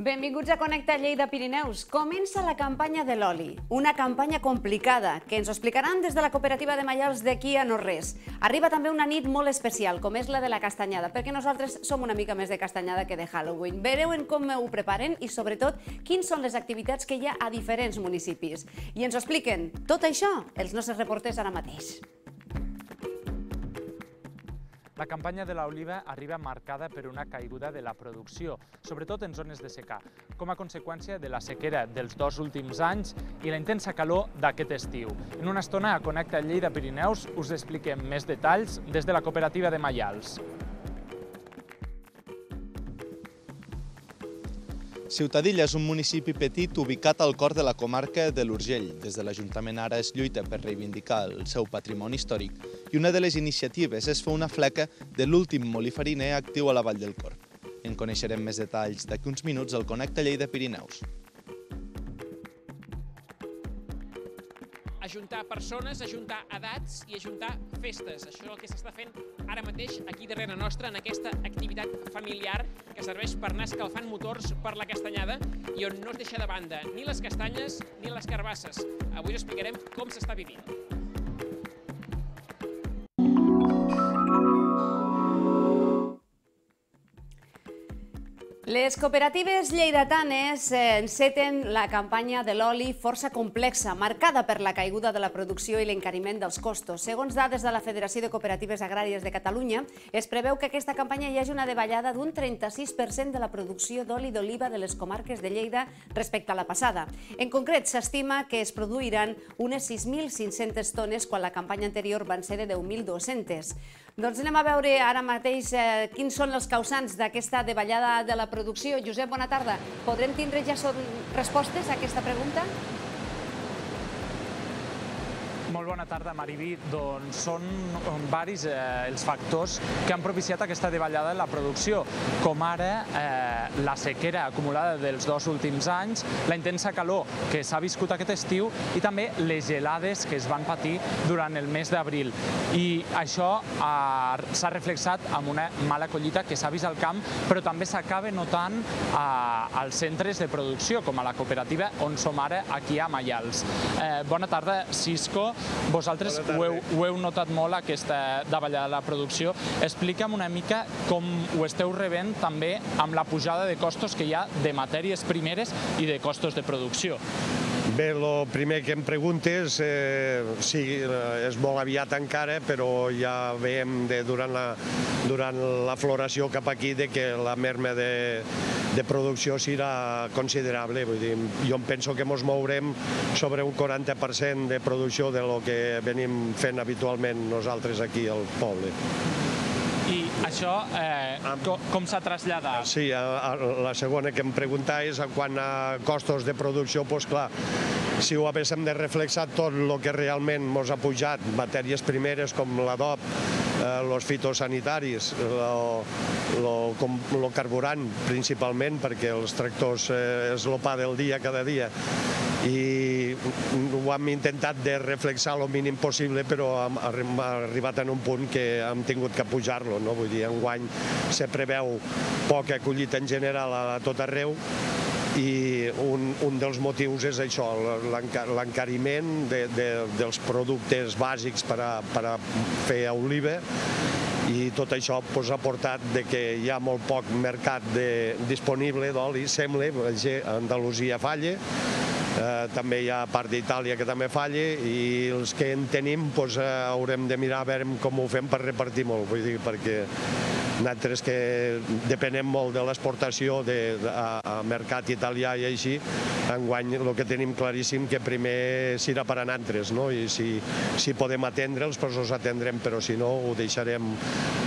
Benvinguts a Connecta Lleida Pirineus. Comença la campanya de l'oli, una campanya complicada que ens explicaran des de la cooperativa de Maials d'aquí a no res. Arriba també una nit molt especial, com és la de la castanyada, perquè nosaltres som una mica més de castanyada que de Halloween. Veureu com ho preparen i, sobretot, quins són les activitats que hi ha a diferents municipis. I ens ho expliquen tot això els nostres reporters ara mateix. La campanya de l'oliva arriba marcada per una caiguda de la producció, sobretot en zones de secà, com a conseqüència de la sequera dels dos últims anys i la intensa calor d'aquest estiu. En una estona a Connecta Lleida Pirineus us expliquem més detalls des de la cooperativa de Maials. Ciutadilla és un municipi petit ubicat al cor de la comarca de l'Urgell. Des de l'Ajuntament ara es lluita per reivindicar el seu patrimoni històric i una de les iniciatives és fer una fleca de l'últim molí fariner actiu a la Vall del Corp. En coneixerem més detalls d'aquí uns minuts al Connecta Lleida Pirineus. Ajuntar persones, ajuntar edats i ajuntar festes. Això és el que s'està fent ara mateix aquí darrere nostra en aquesta activitat familiar que serveix per anar escalfant motors per la castanyada i on no es deixa de banda ni les castanyes ni les carbasses. Avui us explicarem com s'està vivint. Les cooperatives lleidatanes eh, enceten la campanya de l'oli força complexa, marcada per la caiguda de la producció i l'encariment dels costos. Segons dades de la Federació de Cooperatives Agràries de Catalunya, es preveu que aquesta campanya hi hagi una davallada d'un 36% de la producció d'oli d'oliva de les comarques de Lleida respecte a la passada. En concret, s'estima que es produiran unes 6.500 tones quan la campanya anterior van ser de 10.200. Doncs anem a veure ara mateix eh, quins són els causants d'aquesta davallada de la producció. Josep, bona tarda. Podrem tindre ja respostes a aquesta pregunta? Molt bona tarda, Mariví. Doncs són varis eh, els factors que han propiciat aquesta davallada en la producció, com ara eh, la sequera acumulada dels dos últims anys, la intensa calor que s'ha viscut aquest estiu i també les gelades que es van patir durant el mes d'abril. I això s'ha reflexat amb una mala collita que s'ha vist al camp, però també s'acaba notant a, als centres de producció, com a la cooperativa on som ara aquí a Maials. Eh, bona tarda, Cisco. Vosaltres ho heu, ho heu notat molt, aquesta davallada de la producció. Explica'm una mica com ho esteu rebent també amb la pujada de costos que hi ha de matèries primeres i de costos de producció. Bé, el primer que em preguntes, eh, sí, és molt aviat encara, però ja veiem de, durant, la, durant la floració cap aquí de que la merma de, de producció serà considerable. Vull dir, jo em penso que ens mourem sobre un 40% de producció de lo que venim fent habitualment nosaltres aquí al poble. Això eh, com, com s'ha traslladat? Sí, la segona que em preguntaves, quan a costos de producció, doncs clar, si ho haguéssim de reflexar tot el que realment ens ha pujat, matèries primeres com l'adob, eh, els fitosanitaris, el carburant principalment, perquè els tractors eh, és el pa del dia cada dia, i ho hem intentat de reflexar el mínim possible, però hem, arribat en un punt que hem tingut que pujar-lo. No? Vull dir, enguany se preveu poca collita en general a tot arreu, i un, un dels motius és això, l'encariment de, de, dels productes bàsics per a, per a fer oliva i tot això pues, ha portat de que hi ha molt poc mercat de, disponible d'oli, sembla, Andalusia falla, eh, també hi ha part d'Itàlia que també falla i els que en tenim pues, eh, haurem de mirar a veure com ho fem per repartir molt, vull dir, perquè nosaltres que depenem molt de l'exportació a, a mercat italià i així, enguany el que tenim claríssim que primer serà per a nosaltres, no? i si, si podem atendre'ls, doncs els atendrem, però si no ho deixarem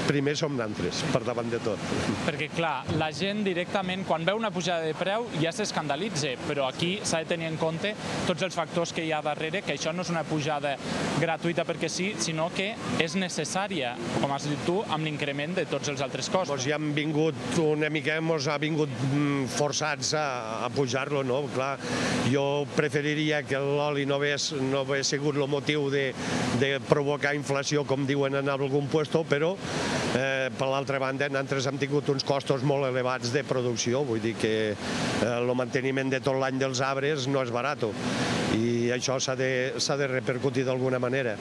primer som nosaltres, per davant de tot. Perquè, clar, la gent directament, quan veu una pujada de preu, ja s'escandalitza, però aquí s'ha de tenir en compte tots els factors que hi ha darrere, que això no és una pujada gratuïta perquè sí, sinó que és necessària, com has dit tu, amb l'increment de tots els altres costos. Pues ja hem vingut una mica, ens ha vingut mm, forçats a, a pujar-lo, no? Clar, jo preferiria que l'oli no hagués, no hagués sigut el motiu de, de provocar inflació, com diuen en algun puesto, però Eh, per l'altra banda, nosaltres hem tingut uns costos molt elevats de producció, vull dir que el eh, manteniment de tot l'any dels arbres no és barat i això s'ha de, de repercutir d'alguna manera.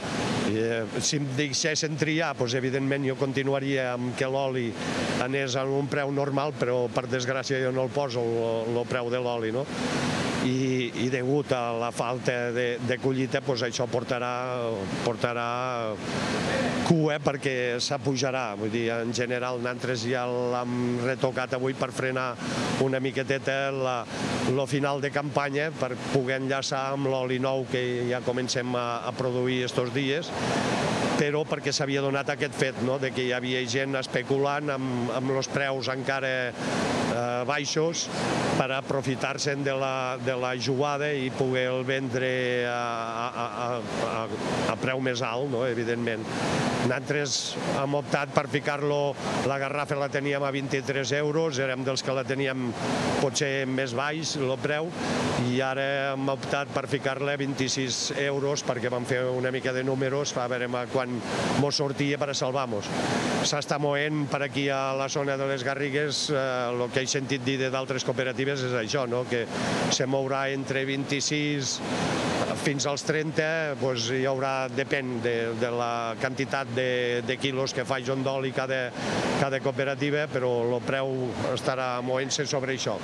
I, eh, si em deixessin triar, doncs, evidentment jo continuaria amb que l'oli anés a un preu normal, però per desgràcia jo no el poso, el preu de l'oli, no? i, i degut a la falta de, de collita doncs això portarà, portarà cua perquè s'apujarà. Vull dir, en general nosaltres ja l'hem retocat avui per frenar una miqueteta la, lo final de campanya per poder enllaçar amb l'oli nou que ja comencem a, a produir estos dies però perquè s'havia donat aquest fet, no? de que hi havia gent especulant amb, amb els preus encara eh, baixos per aprofitar-se'n de, la, de la jugada i poder el vendre a, a, a, a, preu més alt, no? evidentment. Nosaltres hem optat per ficar-lo, la garrafa la teníem a 23 euros, érem dels que la teníem potser més baix, el preu, i ara hem optat per ficar-la a 26 euros perquè vam fer una mica de números, a veure quan mos sortia salvar-nos. S'està movent per aquí a la zona de les Garrigues, eh, el que he sentit dir d'altres cooperatives és això, no? que se mourà entre 26 fins als 30 doncs, hi haurà, depèn de, de la quantitat de, de quilos que fa John Dolly cada, cada cooperativa, però el preu estarà movent-se sobre això.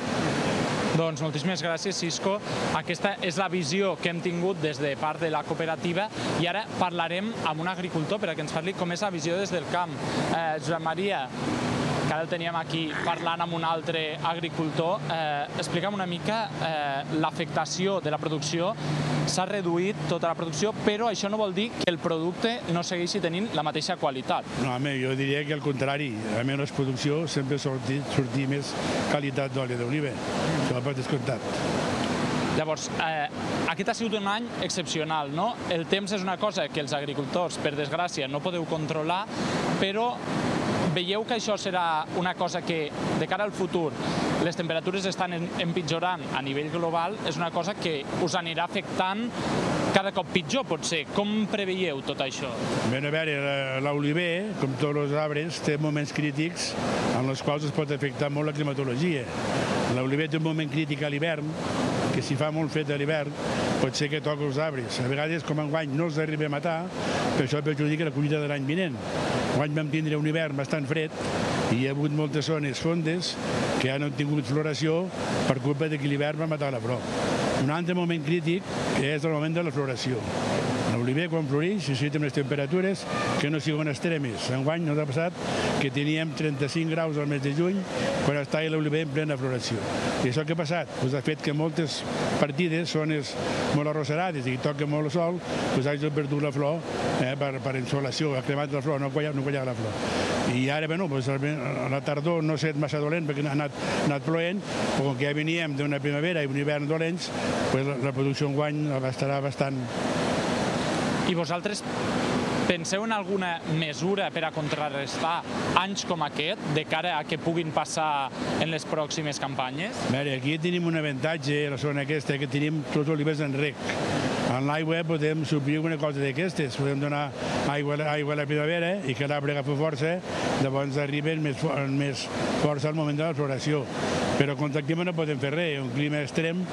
Doncs moltíssimes gràcies, Cisco. Aquesta és la visió que hem tingut des de part de la cooperativa i ara parlarem amb un agricultor per a que ens parli com és la visió des del camp. Eh, Joan Maria, que ara el teníem aquí parlant amb un altre agricultor. Eh, explica'm una mica eh, l'afectació de la producció. S'ha reduït tota la producció, però això no vol dir que el producte no segueixi tenint la mateixa qualitat. No, home, jo diria que al contrari. A menys producció sempre sortir, sortir més qualitat d'oli d'oliva. Això per descomptat. Llavors, eh, aquest ha sigut un any excepcional, no? El temps és una cosa que els agricultors, per desgràcia, no podeu controlar, però Veieu que això serà una cosa que, de cara al futur, les temperatures estan empitjorant a nivell global, és una cosa que us anirà afectant cada cop pitjor, potser. Com preveieu tot això? Bé, a veure, l'oliver, com tots els arbres, té moments crítics en els quals es pot afectar molt la climatologia. L'oliver té un moment crític a l'hivern, que si fa molt fred a l'hivern pot ser que toqui els arbres. A vegades, com enguany, no els arriba a matar, però això perjudica la collita de l'any vinent. Enguany vam tindre un hivern bastant fred i hi ha hagut moltes zones fondes que han tingut floració per culpa de que l'hivern va matar la flor. Un altre moment crític és el moment de la floració. L'oliver, quan floreix, necessita unes temperatures que no siguin extremes. Enguany no ha passat que teníem 35 graus al mes de juny quan estava l'oliver en plena floració. I això què ha passat? Pues ha fet que moltes partides, zones molt arrossegades i toca molt el sol, pues hagi perdut la flor eh, per, per insolació, ha cremat la flor, no qualla, no la flor. I ara, bueno, pues, a la tardor no ha estat massa dolent perquè ha anat, ha anat ploent, però com que ja veníem d'una primavera i un hivern dolents, pues, la, la producció enguany estarà bastant... I vosaltres Penseu en alguna mesura per a contrarrestar anys com aquest, de cara a que puguin passar en les pròximes campanyes? Mira, aquí tenim un avantatge, a la zona aquesta, que tenim tots olivers en rec. En l'aigua podem suplir alguna cosa d'aquestes, podem donar aigua, aigua a la primavera i que l'arbre agafa força, llavors arriben més, més força al moment de la floració. Però contra el clima no podem fer res, un clima extrem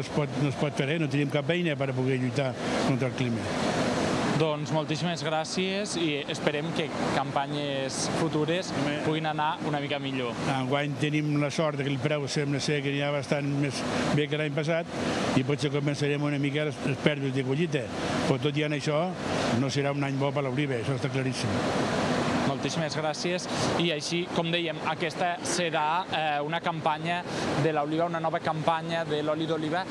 es pot, no es pot fer res, no tenim cap eina per poder lluitar contra el clima. Doncs moltíssimes gràcies i esperem que campanyes futures puguin anar una mica millor. Enguany tenim la sort que el preu sembla ser que anirà bastant més bé que l'any passat i potser començarem una mica les, pèrdues de collita. Però tot i en això no serà un any bo per l'oliva, això està claríssim moltíssimes gràcies. I així, com dèiem, aquesta serà eh, una campanya de l'oliva, una nova campanya de l'oli d'oliva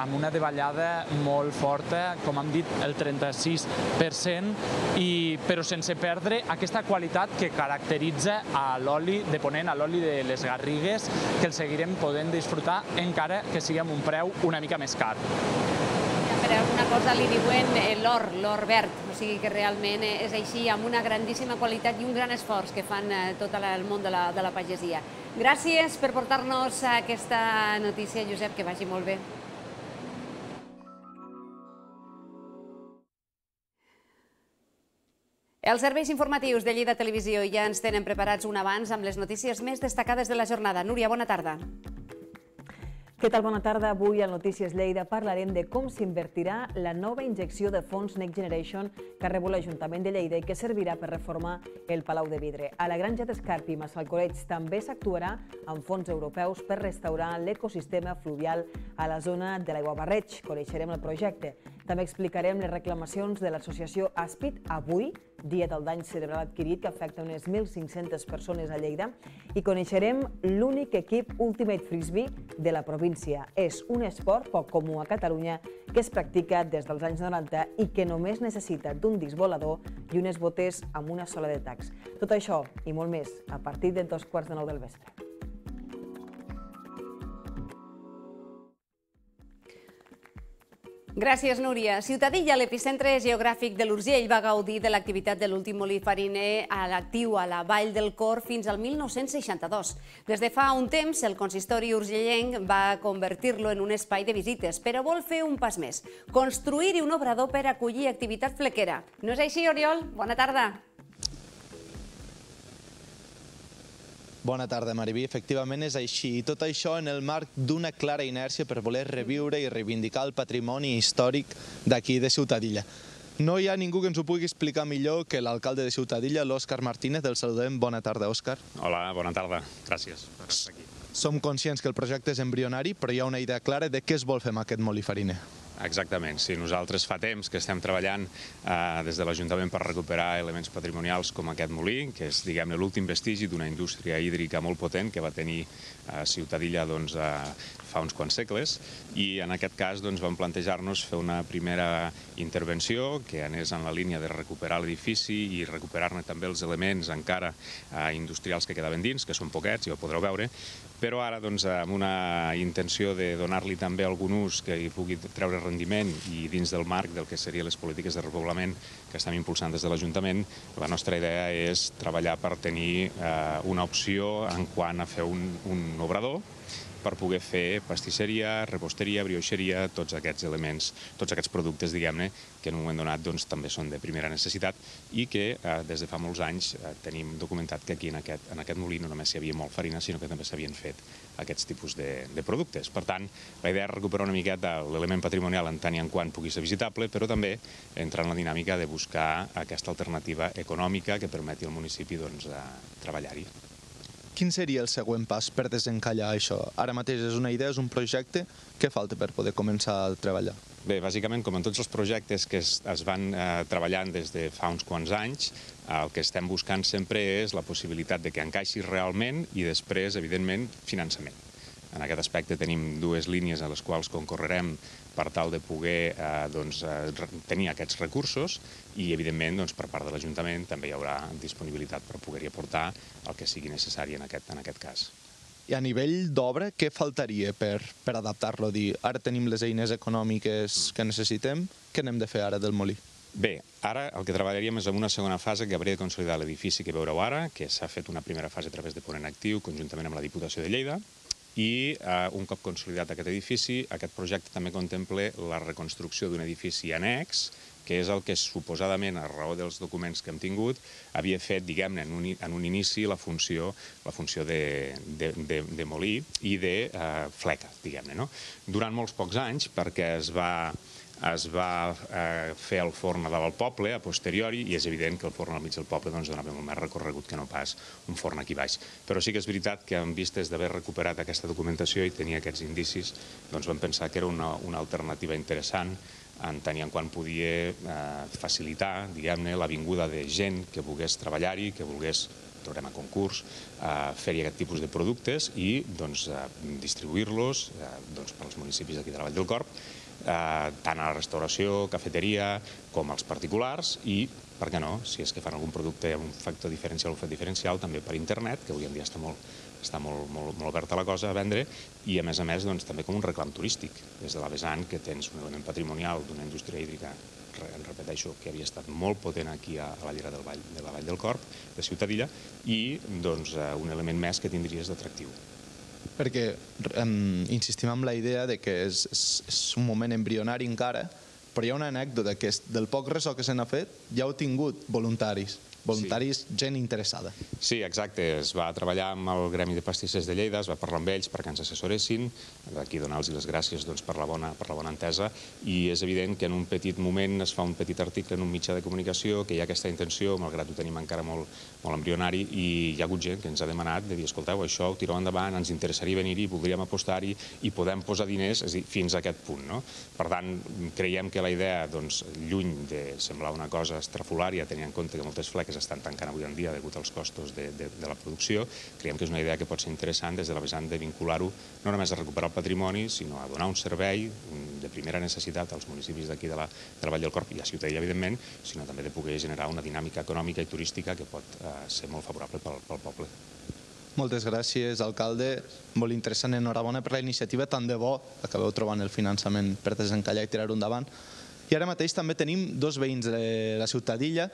amb una davallada molt forta, com hem dit, el 36%, i, però sense perdre aquesta qualitat que caracteritza a l'oli de Ponent, a l'oli de les Garrigues, que el seguirem podent disfrutar encara que sigui amb un preu una mica més car alguna cosa li diuen eh, l'or, l'or verd, o sigui que realment eh, és així, amb una grandíssima qualitat i un gran esforç que fan eh, tot el món de la, de la pagesia. Gràcies per portar-nos aquesta notícia, Josep, que vagi molt bé. Els serveis informatius de Lleida Televisió ja ens tenen preparats un abans amb les notícies més destacades de la jornada. Núria, bona tarda. Què tal? Bona tarda. Avui a Notícies Lleida parlarem de com s'invertirà la nova injecció de fons Next Generation que ha rebut l'Ajuntament de Lleida i que servirà per reformar el Palau de Vidre. A la Granja d'Escarpi i Massalcoreig també s'actuarà amb fons europeus per restaurar l'ecosistema fluvial a la zona de l'Aigua Barreig. Coneixerem el projecte. També explicarem les reclamacions de l'associació Aspid avui, dia del dany cerebral adquirit que afecta unes 1.500 persones a Lleida, i coneixerem l'únic equip Ultimate Frisbee de la província. És un esport poc comú a Catalunya que es practica des dels anys 90 i que només necessita d'un disc volador i unes botes amb una sola de tacs. Tot això i molt més a partir de dos quarts de nou del vespre. Gràcies, Núria. Ciutadilla, l'epicentre geogràfic de l'Urgell, va gaudir de l'activitat de l'últim molí fariner a l'actiu a la Vall del Cor fins al 1962. Des de fa un temps, el consistori urgellenc va convertir-lo en un espai de visites, però vol fer un pas més, construir-hi un obrador per acollir activitat flequera. No és així, Oriol? Bona tarda. Bona tarda, Mariví. Efectivament és així. I tot això en el marc d'una clara inèrcia per voler reviure i reivindicar el patrimoni històric d'aquí de Ciutadilla. No hi ha ningú que ens ho pugui explicar millor que l'alcalde de Ciutadilla, l'Òscar Martínez. El saludem. Bona tarda, Òscar. Hola, bona tarda. Gràcies per estar aquí. Som conscients que el projecte és embrionari, però hi ha una idea clara de què es vol fer amb aquest molí fariner. Exactament, sí. Nosaltres fa temps que estem treballant eh, des de l'Ajuntament per recuperar elements patrimonials com aquest molí, que és, diguem-ne, l'últim vestigi d'una indústria hídrica molt potent que va tenir eh, Ciutadilla doncs, eh, fa uns quants segles, i en aquest cas doncs, vam plantejar-nos fer una primera intervenció que anés en la línia de recuperar l'edifici i recuperar-ne també els elements encara eh, industrials que quedaven dins, que són poquets, ja ho podreu veure, però ara doncs, amb una intenció de donar-li també algun ús que hi pugui treure rendiment i dins del marc del que serien les polítiques de repoblament que estem impulsant des de l'Ajuntament, la nostra idea és treballar per tenir eh, una opció en quant a fer un, un obrador per poder fer pastisseria, reposteria, brioixeria, tots aquests elements, tots aquests productes, diguem-ne, que en un moment donat doncs, també són de primera necessitat i que eh, des de fa molts anys eh, tenim documentat que aquí en aquest, en aquest molí no només hi havia molt farina, sinó que també s'havien fet aquests tipus de, de productes. Per tant, la idea és recuperar una miqueta l'element patrimonial en tant i en quant pugui ser visitable, però també entrar en la dinàmica de buscar aquesta alternativa econòmica que permeti al municipi doncs, treballar-hi. Quin seria el següent pas per desencallar això? Ara mateix és una idea, és un projecte, què falta per poder començar a treballar? Bé, bàsicament, com en tots els projectes que es, es van eh, treballant des de fa uns quants anys, el que estem buscant sempre és la possibilitat de que encaixi realment i després, evidentment, finançament. En aquest aspecte tenim dues línies a les quals concorrerem per tal de poder eh, doncs, eh, tenir aquests recursos i, evidentment, doncs, per part de l'Ajuntament també hi haurà disponibilitat per poder-hi aportar el que sigui necessari en aquest, en aquest cas. I a nivell d'obra, què faltaria per, per adaptar-lo? Dir, ara tenim les eines econòmiques que necessitem, què n'hem de fer ara del molí? Bé, ara el que treballaríem és en una segona fase que hauria de consolidar l'edifici que veureu ara, que s'ha fet una primera fase a través de Ponent Actiu, conjuntament amb la Diputació de Lleida, i eh, un cop consolidat aquest edifici, aquest projecte també contempla la reconstrucció d'un edifici annex, que és el que suposadament, a raó dels documents que hem tingut, havia fet, diguem-ne, en, un, en un inici la funció, la funció de, de, de, de molí i de eh, fleca, diguem-ne. No? Durant molts pocs anys, perquè es va es va eh, fer el forn dalt al poble, a posteriori, i és evident que el forn al mig del poble doncs, donava molt més recorregut que no pas un forn aquí baix. Però sí que és veritat que en vistes d'haver recuperat aquesta documentació i tenir aquests indicis, doncs vam pensar que era una, una alternativa interessant en i en quant podia eh, facilitar, diguem-ne, la vinguda de gent que volgués treballar-hi, que volgués traurem a concurs, eh, fer-hi aquest tipus de productes i doncs, eh, distribuir-los eh, doncs, pels municipis d'aquí de la Vall del Corp eh, tant a la restauració, cafeteria, com als particulars i, per què no, si és que fan algun producte amb un factor diferencial o fet diferencial, també per internet, que avui en dia està molt, està molt, molt, molt oberta la cosa a vendre, i a més a més doncs, també com un reclam turístic, des de la vessant que tens un element patrimonial d'una indústria hídrica en repeteixo, que havia estat molt potent aquí a, la Llera del Vall, de la Vall del Corp, de Ciutadilla, i doncs, eh, un element més que tindries d'atractiu perquè um, insistim en la idea de que és, és, és un moment embrionari encara, però hi ha una anècdota que és del poc ressò que se n'ha fet, ja heu tingut voluntaris voluntaris, sí. gent interessada. Sí, exacte. Es va treballar amb el Gremi de Pastissers de Lleida, es va parlar amb ells perquè ens assessoressin, aquí donar-los les gràcies doncs, per, la bona, per la bona entesa, i és evident que en un petit moment es fa un petit article en un mitjà de comunicació que hi ha aquesta intenció, malgrat ho tenim encara molt, molt embrionari, i hi ha hagut gent que ens ha demanat de dir, escolteu, això ho tireu endavant, ens interessaria venir-hi, voldríem apostar-hi i podem posar diners, és dir, fins a aquest punt. No? Per tant, creiem que la idea, doncs, lluny de semblar una cosa estrafolària, tenint en compte que moltes fleques que s'estan tancant avui en dia degut als costos de, de, de la producció, creiem que és una idea que pot ser interessant des de la vessant de vincular-ho no només a recuperar el patrimoni, sinó a donar un servei de primera necessitat als municipis d'aquí de, la, de la Vall del Corp i a Ciutadella, evidentment, sinó també de poder generar una dinàmica econòmica i turística que pot eh, ser molt favorable pel, pel poble. Moltes gràcies, alcalde. Molt interessant, enhorabona per la iniciativa. Tant de bo acabeu trobant el finançament per desencallar i tirar-ho endavant. I ara mateix també tenim dos veïns de la Ciutadilla,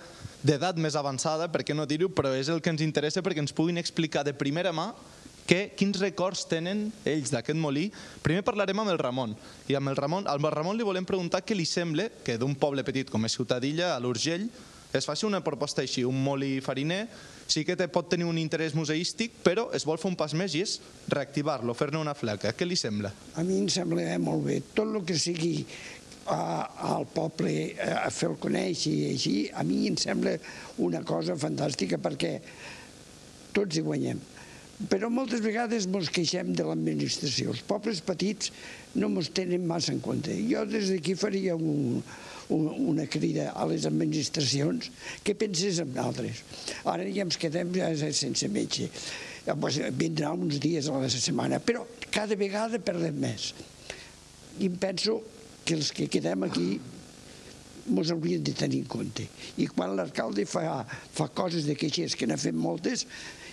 d'edat més avançada, per què no dir-ho, però és el que ens interessa perquè ens puguin explicar de primera mà que, quins records tenen ells d'aquest molí. Primer parlarem amb el Ramon. I amb el Ramon, al Ramon li volem preguntar què li sembla que d'un poble petit com és Ciutadilla, a l'Urgell, es faci una proposta així, un molí fariner, sí que te pot tenir un interès museístic, però es vol fer un pas més i és reactivar-lo, fer-ne una flaca. Què li sembla? A mi em sembla molt bé. Tot el que sigui al poble a fer el conèixer i així, a mi em sembla una cosa fantàstica perquè tots hi guanyem. Però moltes vegades ens queixem de l'administració. Els pobles petits no ens tenen massa en compte. Jo des d'aquí faria un, un, una crida a les administracions que pensés en altres. Ara ja ens quedem sense metge. Vindrà uns dies a la setmana, però cada vegada perdem més. I em penso que els que quedem aquí ens haurien de tenir en compte. I quan l'alcalde fa, fa coses de queixes, que n'ha fet moltes,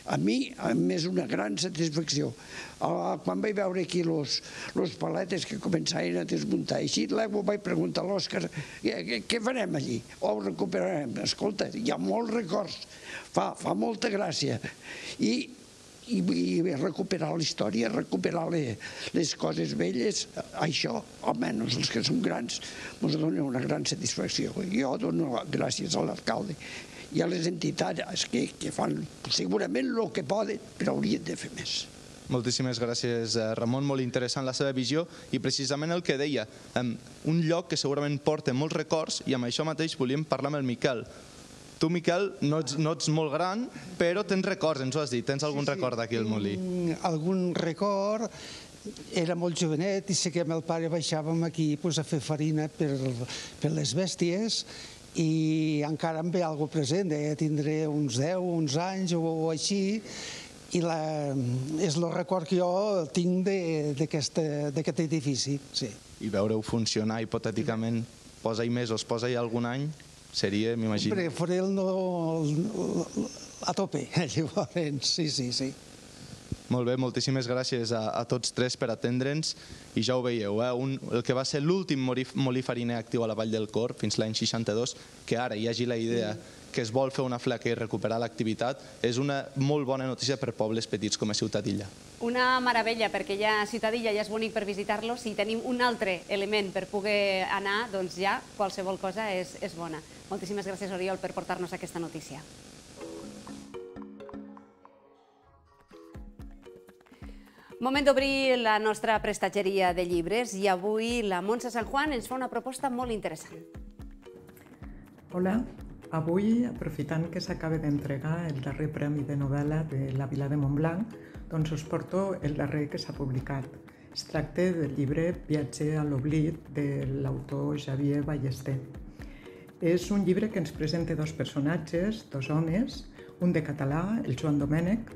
a mi m'és una gran satisfacció. Quan vaig veure aquí los, los paletes que començaven a desmuntar així, l'aigua vaig preguntar a l'Òscar què, què farem allí? O ho recuperarem? Escolta, hi ha molts records, fa, fa molta gràcia. I i, i recuperar la història, recuperar les, les coses velles, això, almenys els que som grans, ens dona una gran satisfacció. Jo dono gràcies a l'alcalde i a les entitats que, que fan segurament el que poden, però haurien de fer més. Moltíssimes gràcies, eh, Ramon. Molt interessant la seva visió i precisament el que deia, un lloc que segurament porta molts records i amb això mateix volíem parlar amb el Miquel. Tu, Miquel, no ets, no ets molt gran, però tens records, ens ho has dit. Tens algun sí, sí. record d'aquí al Molí? Mm, algun record era molt jovenet i sé que amb el pare baixàvem aquí pues, a fer farina per, per les bèsties i encara em ve alguna present, eh? tindré uns 10, uns anys o, o així, i la, és el record que jo tinc d'aquest edifici. Sí. I veure-ho funcionar hipotèticament, posa-hi mesos, posa-hi algun any? Seria, m'imagino... Hombre, faré el no, el, a tope, llavors, sí, sí, sí. Molt bé, moltíssimes gràcies a, a tots tres per atendre'ns i ja ho veieu, eh? Un, el que va ser l'últim molí fariner actiu a la Vall del Cor fins l'any 62, que ara hi hagi la idea que es vol fer una flaca i recuperar l'activitat, és una molt bona notícia per pobles petits com a Ciutadilla. Una meravella, perquè ja a Ciutadilla ja és bonic per visitar-lo. Si tenim un altre element per poder anar, doncs ja qualsevol cosa és, és bona. Moltíssimes gràcies, Oriol, per portar-nos aquesta notícia. Moment d'obrir la nostra prestatgeria de llibres i avui la Montse San Juan ens fa una proposta molt interessant. Hola, avui, aprofitant que s'acaba d'entregar el darrer premi de novel·la de la Vila de Montblanc, doncs us porto el darrer que s'ha publicat. Es tracta del llibre Viatger a l'oblit de l'autor Xavier Ballester. És un llibre que ens presenta dos personatges, dos homes, un de català, el Joan Domènech,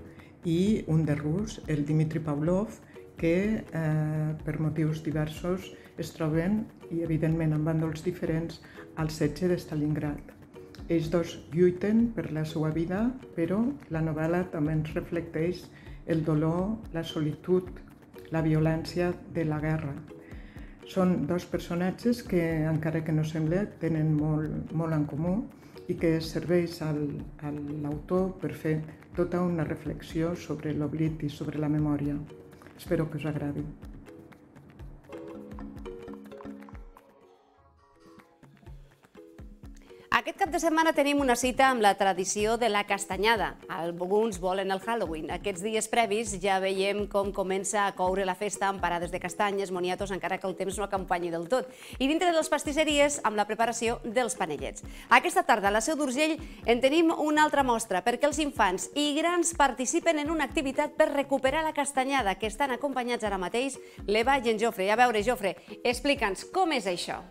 i un de rus, el Dimitri Pavlov, que eh, per motius diversos es troben, i evidentment en bàndols diferents, al setge de Stalingrad. Ells dos lluiten per la seva vida, però la novel·la també ens reflecteix el dolor, la solitud, la violència de la guerra. Són dos personatges que, encara que no sembla, tenen molt, molt en comú i que serveix al, a l'autor per fer tota una reflexió sobre l'oblit i sobre la memòria. Espero que us agradi. Cap de setmana tenim una cita amb la tradició de la castanyada. Alguns volen el Halloween. Aquests dies previs ja veiem com comença a coure la festa amb parades de castanyes, moniatos, encara que el temps no acompanyi del tot. I dintre de les pastisseries, amb la preparació dels panellets. Aquesta tarda a la Seu d'Urgell en tenim una altra mostra, perquè els infants i grans participen en una activitat per recuperar la castanyada, que estan acompanyats ara mateix l'Eva i en Jofre. A veure, Jofre, explica'ns com és això.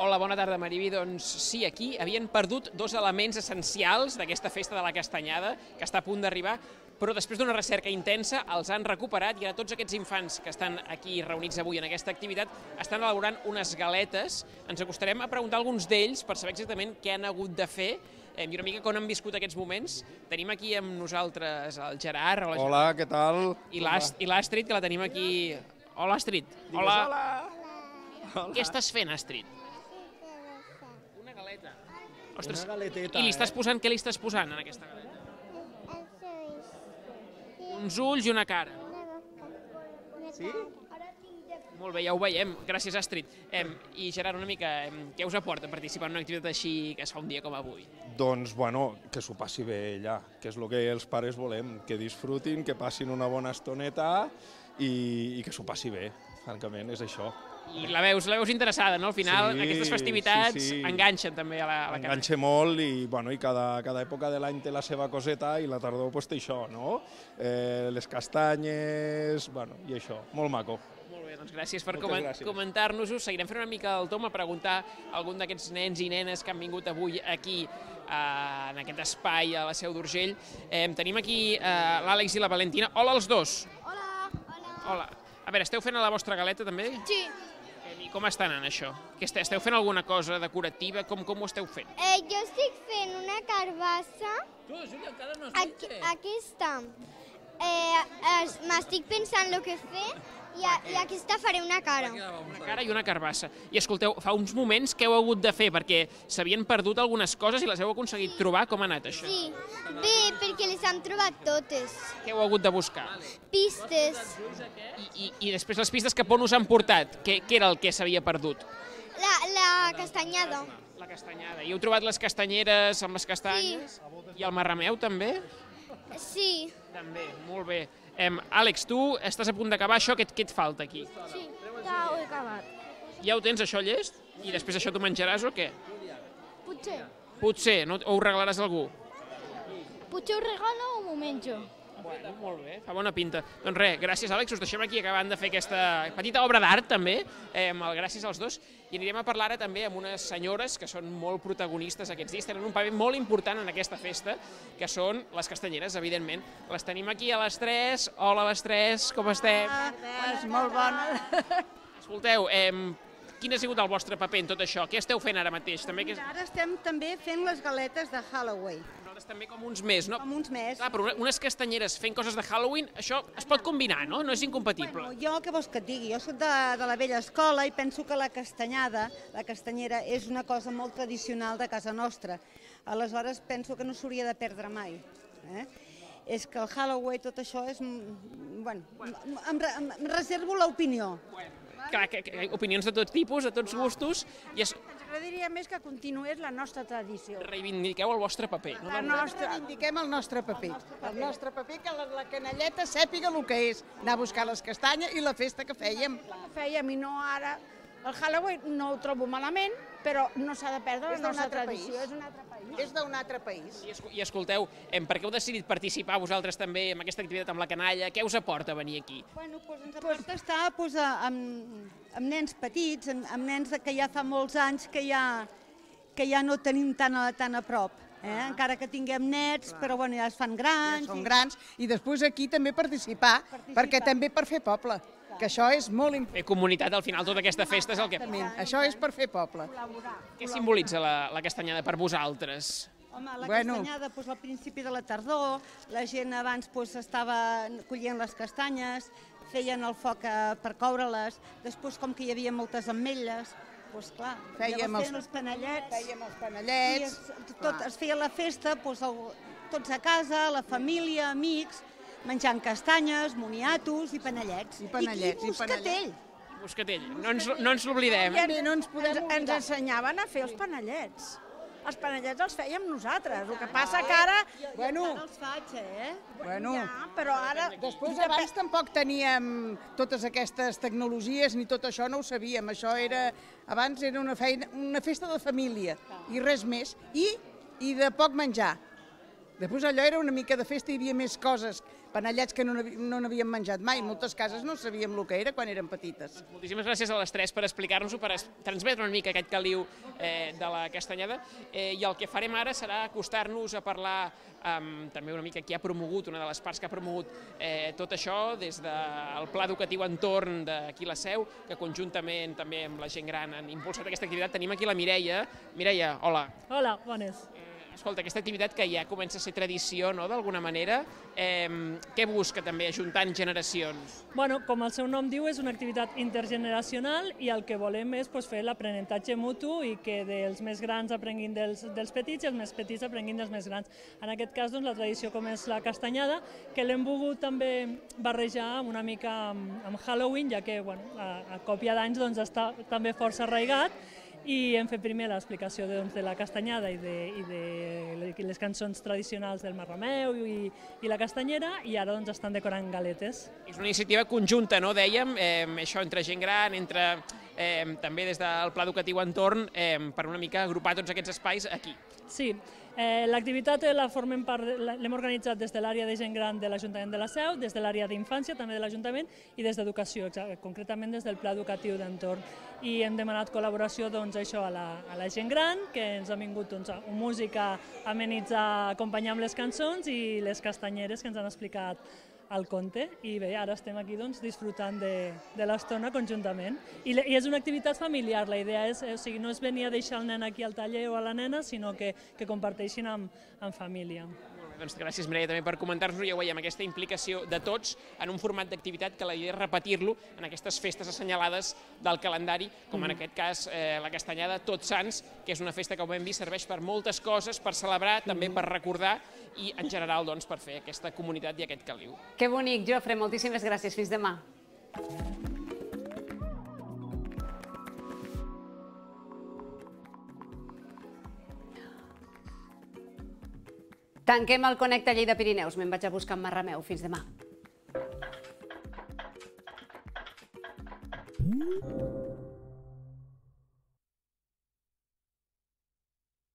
Hola, bona tarda, Mariví. Doncs sí, aquí havien perdut dos elements essencials d'aquesta festa de la castanyada, que està a punt d'arribar, però després d'una recerca intensa els han recuperat i ara tots aquests infants que estan aquí reunits avui en aquesta activitat estan elaborant unes galetes. Ens acostarem a preguntar a alguns d'ells per saber exactament què han hagut de fer eh, i una mica com han viscut aquests moments. Tenim aquí amb nosaltres el Gerard. Hola, Hola què tal? I l'Astrid, que la tenim aquí. Hola, Astrid. Hola. Hola. Què estàs fent, Astrid? Ostres, Una galeteta, I li estàs eh? posant, què li estàs posant en aquesta galeta? Uns ulls i una cara. Sí? Molt bé, ja ho veiem. Gràcies, Astrid. Em, I Gerard, una mica, em, què us aporta participar en una activitat així que es fa un dia com avui? Doncs, bueno, que s'ho passi bé ella, que és el que els pares volem, que disfrutin, que passin una bona estoneta i, i que s'ho passi bé, francament, és això. I la veus, la veus interessada, no? Al final, Sí, aquestes festivitats sí, sí. enganxen també a la, a la casa. Enganxa molt i, bueno, i cada, cada època de l'any té la seva coseta i la tardor pues, té això, no? Eh, les castanyes, bueno, i això, molt maco. Molt bé, doncs gràcies per gràcies. comentar-nos-ho. Seguirem fent una mica el tom a preguntar a algun d'aquests nens i nenes que han vingut avui aquí eh, en aquest espai a la Seu d'Urgell. Eh, tenim aquí eh, l'Àlex i la Valentina. Hola als dos. Hola. Hola. Hola. A veure, esteu fent la vostra galeta també? Sí. I com estan en això? Que este- esteu fent alguna cosa decorativa? Com, com ho esteu fent? Eh, jo estic fent una carbassa. Tu, Júlia, encara no Aquí, aquesta. Eh, es- M'estic pensant el que fer i, a, i aquesta faré una cara. Una cara i una carbassa. I escolteu, fa uns moments què heu hagut de fer? Perquè s'havien perdut algunes coses i les heu aconseguit trobar. Com ha anat això? Sí, bé, perquè les hem trobat totes. Què heu hagut de buscar? Pistes. I, i, i després les pistes cap on us han portat? Què, què era el que s'havia perdut? La, la castanyada. La castanyada. I heu trobat les castanyeres amb les castanyes? I el marrameu també? Sí. També, molt bé. Em, Àlex, tu estàs a punt d'acabar això, què, et- què et falta aquí? Sí, ja ho he acabat. Ja ho tens, això llest? I després això t'ho menjaràs o què? Potser. Potser, no? o ho regalaràs a algú? Potser ho regalo o m'ho menjo. Bueno, molt bé, fa bona pinta. Doncs res, gràcies Àlex, us deixem aquí acabant de fer aquesta petita obra d'art també, eh, gràcies als dos, i anirem a parlar ara també amb unes senyores que són molt protagonistes aquests dies, tenen un paper molt important en aquesta festa, que són les castanyeres, evidentment. Les tenim aquí a les 3. Hola, a les 3, com estem? És molt bona. Escolteu, eh, quin ha sigut el vostre paper en tot això? Què esteu fent ara mateix? També que. Ara estem també fent les galetes de Halloween. Nosaltres també com uns més, no? Com uns més. Clar, però unes castanyeres fent coses de Halloween, això es pot combinar, no? No és incompatible. Bueno, jo què vols que et digui? Jo soc de, de la vella escola i penso que la castanyada, la castanyera, és una cosa molt tradicional de casa nostra. Aleshores penso que no s'hauria de perdre mai. Eh? És que el Halloween, tot això és... mm, Bueno, em, re- em reservo l'opinió. Clar, que, que, opinions de tot tipus, de tots gustos, i es, Ens agradaria més que continués la nostra tradició. reivindiqueu el vostre paper. No? La nostra, indiquem el nostre paper. El nostre paper, que la, la canelleta sàpiga el que és. Anar a buscar les castanyes i la festa que fèiem. Fèiem i no ara... El Halloween no ho trobo malament, però no s'ha de perdre la nostra tradició. país. És un altre país. És d'un altre país. I, esco- I escolteu, em, per què heu decidit participar vosaltres també en aquesta activitat amb la canalla? Què us aporta venir aquí? Bueno, doncs ens aporta estar doncs, a- amb, amb nens petits, amb, amb nens que ja fa molts anys que ja, que ja no tenim tan a, tan a prop. Eh? Encara que tinguem nets, però bueno, ja es fan grans. Ja són grans i després aquí també participar, perquè també per fer poble, que això és molt important. Bé, comunitat, al final tota aquesta festa és el que... Això és per fer poble. Què simbolitza la, la castanyada per vosaltres? Home, la Bueno. castanyada doncs, al principi de la tardor, la gent abans doncs, estava collint les castanyes, feien el foc eh, per coure-les, després com que hi havia moltes ametlles, doncs clar, Fèiem els- els panellets, Fèiem els panellets, i es, tot, es feia la festa doncs, el, tots a casa, la família, amics, menjant castanyes, moniatos i panellets. I panellets, I, i i moscatell. Moscatell, no ens, no ens l'oblidem. I no ens, podem ens, ens ensenyaven a fer els panellets. Els panellets els fèiem nosaltres, el que passa que ara... Bueno, els faig, eh? Bueno, Ja, però ara... Després, abans tampoc teníem totes aquestes tecnologies ni tot això, no ho sabíem. Això era... Abans era una, feina, una festa de família i res més. I, i de poc menjar. Després allò era una mica de festa, hi havia més coses, panellets que no n'haví- no n'havíem menjat mai. Moltes cases no sabíem el que era quan érem petites. Moltíssimes gràcies a les tres per explicar-nos-ho, per transmetre una mica aquest caliu eh, de la castanyada. Eh, I el que farem ara serà acostar-nos a parlar amb també una mica qui ha promogut, una de les parts que ha promogut eh, tot això, des del Pla Educatiu Entorn d'aquí la Seu, que conjuntament també amb la gent gran han impulsat aquesta activitat. Tenim aquí la Mireia. Mireia, hola. Hola, bones. Escolta, aquesta activitat que ja comença a ser tradició, no?, d'alguna manera, eh, què busca també, ajuntant generacions? Bueno, com el seu nom diu, és una activitat intergeneracional i el que volem és pues, fer l'aprenentatge mutu i que dels més grans aprenguin dels, dels petits i els més petits aprenguin dels més grans. En aquest cas, doncs, la tradició com és la castanyada, que l'hem volgut també barrejar una mica amb, amb Halloween, ja que bueno, a, a còpia d'anys doncs, està també força arraigat, i hem fet primer l'explicació doncs, de la castanyada i de, i de les cançons tradicionals del Marrameu i, i la castanyera i ara doncs, estan decorant galetes. És una iniciativa conjunta, no?, dèiem, eh, això entre gent gran, entre eh, també des del Pla Educatiu Entorn, eh, per una mica agrupar tots aquests espais aquí. Sí, eh, l'activitat l'hem organitzat des de l'àrea de gent gran de l'Ajuntament de la Seu, des de l'àrea d'infància també de l'Ajuntament i des d'educació, concretament des del Pla Educatiu d'Entorn. I hem demanat col·laboració doncs, això, a, la, a la gent gran, que ens ha vingut doncs, a- un músic a amenitzar, acompanyar amb les cançons i les castanyeres que ens han explicat el conte i bé, ara estem aquí doncs, disfrutant de, de l'estona conjuntament. I, I és una activitat familiar, la idea és, eh, o sigui, no és venir a deixar el nen aquí al taller o a la nena, sinó que, que comparteixin amb, amb família. Doncs gràcies, Mireia, també per comentar-nos-ho. Ja ho veiem, aquesta implicació de tots en un format d'activitat que la idea és repetir-lo en aquestes festes assenyalades del calendari, com en Mhm. aquest cas eh, la Castanyada Tots Sants, que és una festa que, com hem vist, serveix per moltes coses, per celebrar, també per recordar i, en general, doncs, per fer aquesta comunitat i aquest caliu. Que bonic, Jofre, moltíssimes gràcies. Fins demà. Tanquem el Connecta Lleida Pirineus. Me'n vaig a buscar en Marrameu. Fins demà.